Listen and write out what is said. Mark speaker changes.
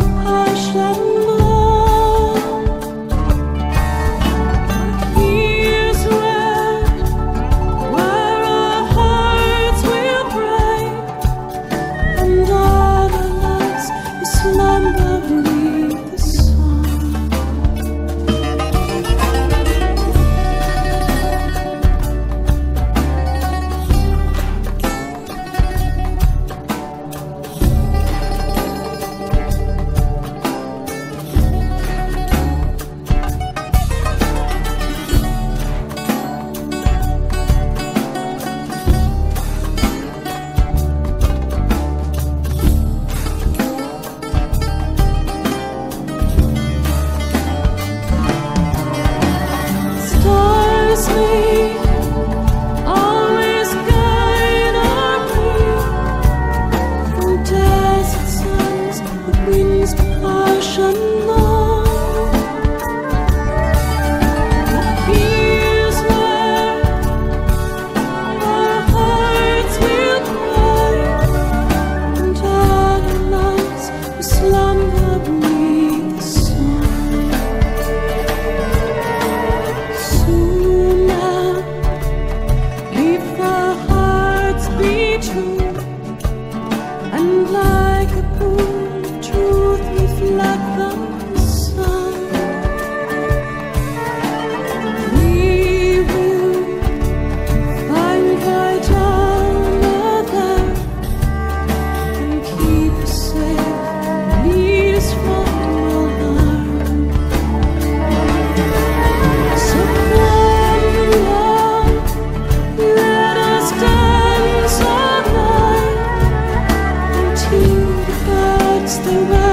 Speaker 1: 아! the world.